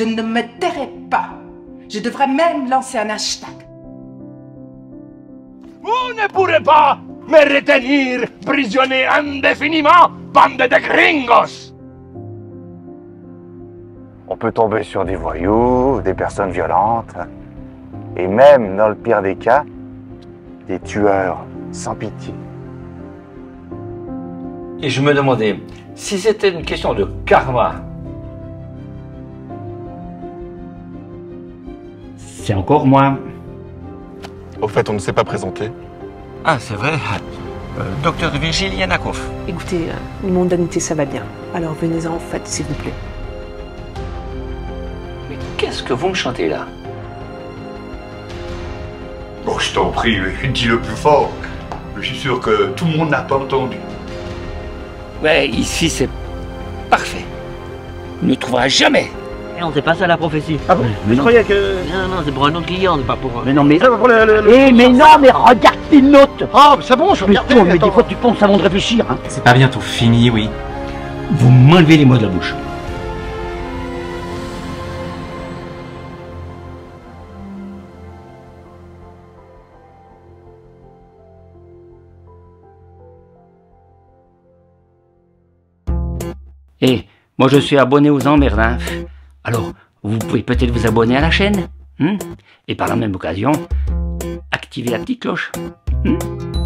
Je ne me tairai pas. Je devrais même lancer un hashtag. Vous ne pourrez pas me retenir prisonnier indéfiniment, bande de gringos On peut tomber sur des voyous, des personnes violentes, et même, dans le pire des cas, des tueurs sans pitié. Et je me demandais, si c'était une question de karma, C'est encore moi. Au fait, on ne s'est pas présenté. Ah, c'est vrai. Euh, docteur Virgile Yanakov. Écoutez, euh, les mondanités, ça va bien. Alors venez-en en fait, s'il vous plaît. Mais qu'est-ce que vous me chantez là? Bon, je t'en prie, dis le plus fort. Je suis sûr que tout le monde n'a pas entendu. Ouais, ici c'est parfait. On ne trouvera jamais. Et on sait pas ça la prophétie. Ah bon Mais je croyais que... Non, non, c'est pour un autre client, c'est pas pour. Mais non, mais... Eh, mais non, mais regarde tes notes Oh, c'est bon, je Mais toi, mais attends. des fois tu penses avant de réfléchir, hein. C'est pas bientôt fini, oui. Vous m'enlevez les mots de la bouche. Eh, moi je suis abonné aux emmerdes, hein. Alors, vous pouvez peut-être vous abonner à la chaîne, hein Et par la même occasion, activer la petite cloche. hein